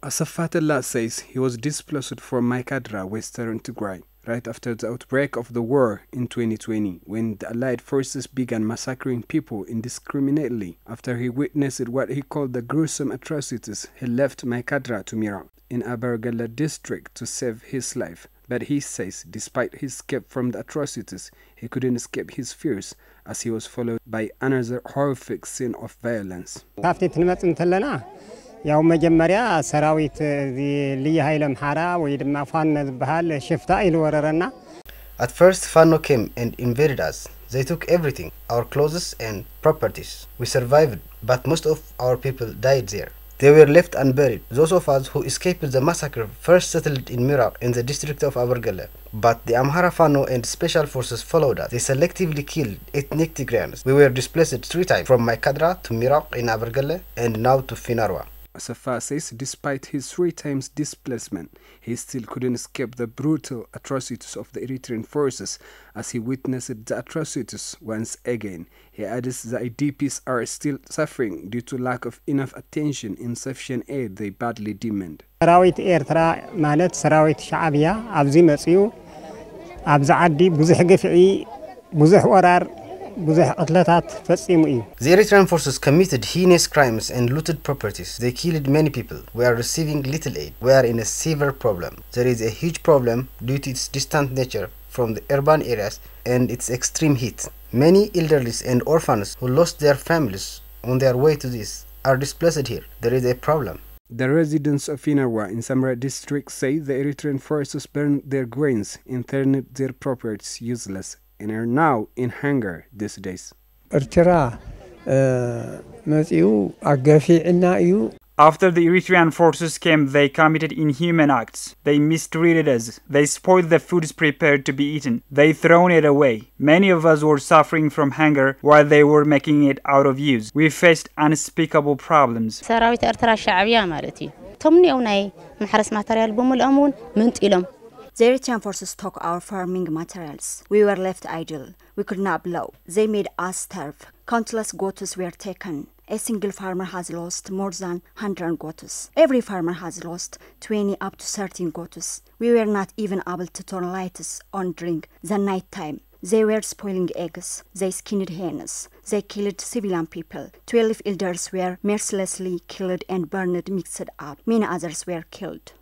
Asafatullah says he was displaced from Maikadra, western Tigray, right after the outbreak of the war in 2020 when the Allied forces began massacring people indiscriminately. After he witnessed what he called the gruesome atrocities, he left Maikadra to Miran in Abergele district to save his life. But he says despite his escape from the atrocities, he couldn't escape his fears as he was followed by another horrific scene of violence. ያው መጀመሪያ ሰራዊት ልዩ ኃይለ ምሓራ ወይ ድማ ፋኖ ዝበሃል ሽፍታ ኢሉ ወረረና At first Fano came and invaded us. They took everything, our clothes and properties. We survived, but most of our people died there. They were left unburied. Those of us who escaped the massacre first settled in Mirak in the district of Abergele. But the Amhara Fano and special forces followed us. They selectively killed ethnic Tigrayans. We were displaced three times from Maikadra to Mirak in Abergele and now to Finarwa. Asafa says despite his three times displacement, he still couldn't escape the brutal atrocities of the Eritrean forces as he witnessed the atrocities once again. He adds the IDPs are still suffering due to lack of enough attention, insufficient aid they badly demand. ሰራዊት ኤርትራ ማለት ሰራዊት ሻዕብያ ኣብዚ መፅኡ ኣብዚ ዓዲ ብዙሕ ግፍዒ ብዙሕ ወራር the Eritrean forces committed heinous crimes and looted properties. They killed many people. We are receiving little aid. We are in a severe problem. There is a huge problem due to its distant nature from the urban areas and its extreme heat. Many elderly and orphans who lost their families on their way to this are displaced here. There is a problem. The residents of Inawa in Samre district say the Eritrean forces burned their grains and turned their properties useless and are now in hunger these days. After the Eritrean forces came, they committed inhuman acts. They mistreated us. They spoiled the foods prepared to be eaten. They thrown it away. Many of us were suffering from hunger while they were making it out of use. We faced unspeakable problems. Their to stock our farming materials. We were left idle. We could not blow. They made us starve. Countless goats were taken. A single farmer has lost more than 100 goats. Every farmer has lost 20 up to 13 goats. We were not even able to turn lights on during the night time. They were spoiling eggs. They skinned hens. They killed civilian people. Twelve elders were mercilessly killed and burned mixed up. Many others were killed.